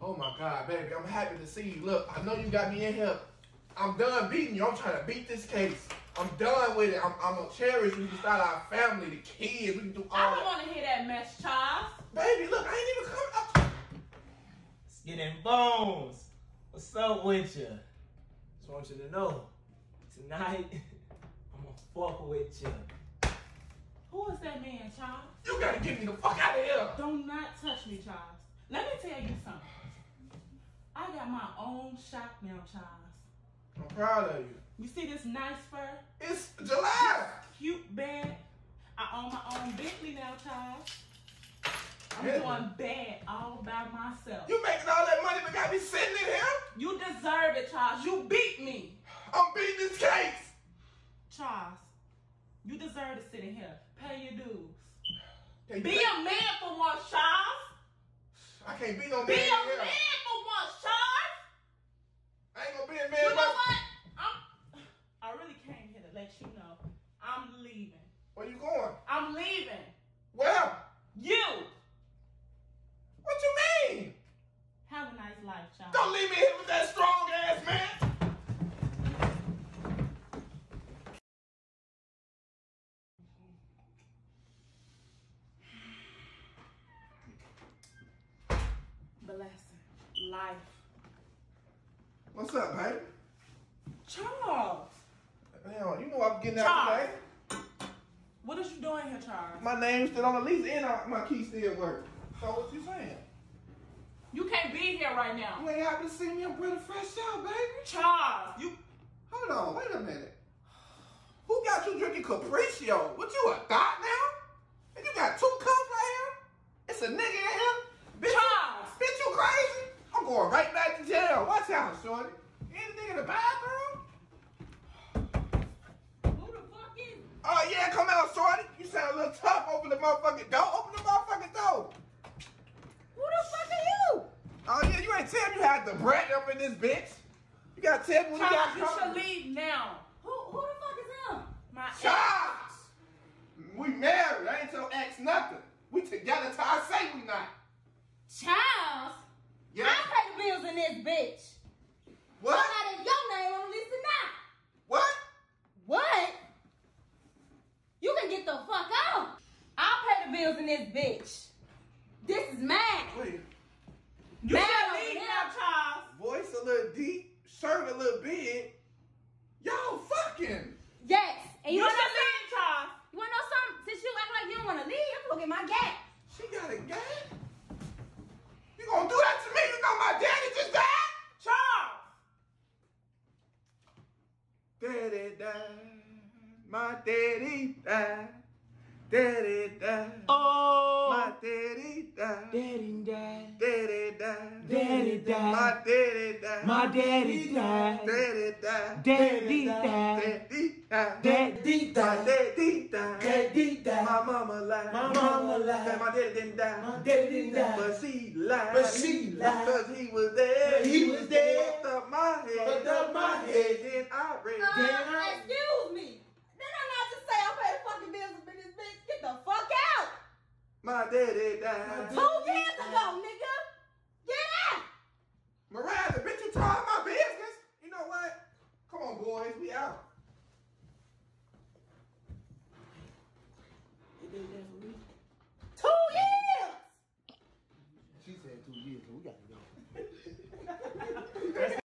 Oh my God, baby, I'm happy to see you. Look, I know you got me in here. I'm done beating you. I'm trying to beat this case. I'm done with it. I'm, I'm gonna cherish. We can start our family, the kids. We can do all I don't want to hear that mess, Charles. Baby, look, I ain't even coming up. Let's get in bones. What's up with you? Just want you to know, tonight I'm gonna fuck with you. Who is that man, Charles? You gotta get me the fuck out of here. Do not touch me, Charles. Let me tell you something. I got my own shop now, Charles. I'm proud of you. You see this nice fur? It's July. Cute bag. I own my own Bentley now, Charles. I'm Bentley? doing bad all by myself. You making all that money but got me sitting in here? You deserve it, Charles. You beat me. I'm beating this case. Charles, you deserve to sit in here. Pay your dues. Be a man for once, Charles. I can't be no man Be a man for once, Charles. I ain't gonna be a man. You know but- what? I'm, I really came here to let you know I'm leaving. Where you going? I'm leaving. Where? You What you mean? have a nice life, Charles. Don't leave me here with that strong ass man. Blessing. Life. What's up, baby? Charles. Damn, you know I'm getting out Charles. today. What is you doing here, Charles? My name's still on the lease and I- my key still work. So what you saying? You can't be here right now. You ain't happy to see me? I'm pretty fresh out, baby. Charles, you Hold on, wait a minute. Who got you drinking Capriccio? What you a thought now? And you got two cups right here? It's a nigga in here? Bitch, Charles. you, bitch, you crazy? I'm going right to jail. Watch out, shorty. Anything in the bathroom? who the fuck is Oh yeah, come out, shorty. You sound a little tough. Open the motherfucking door. Open the motherfucking door. Who the fuck are you? Oh yeah, you ain't tell me you had the bread up in this bitch. You gotta tell me when you got you should leave now. Who who the fuck is him? My ex. Charles! We married. I ain't your ex nothing. We together till I say we not. Charles. Yeah. I pay the bills in this bitch. What? That your name on the list? What? What? You can get the fuck out. I'll pay the bills in this bitch. This is mine. Wait. You Man, should leave now, Charles. Voice a little deep, shirt a little big. Y'all fucking. Yes. And you, You wanna should know something? leave, Charles. You wanna know something? Since you act like you don't wanna leave, look at my gap. She got a gang? You gonna do that to me? You know my daddy just died? Charles. Daddy died. My daddy died. Daddy died. Oh, My daddy died. daddy died. Daddy died. Daddy died. My daddy died. My daddy died. Daddy died. Daddy died. Daddy died. Daddy My died. daddy died. Daddy died. My mama lied. My mama lied. My daddy didn't die. My daddy didn't die. But she lied. But she lied. Because he was there. He was there. Fucked up my head. Fucked up my head. Then I read. Uh, Damn right. excuse me. Did I not just say I pay the fucking bills in this bitch? Get the fuck out. My daddy died. Two years ago, nigga. Get out. Mariah, the bitch you trying my business. You know what? Come on, boys. We out. Two years. She said two years, so we gotta go.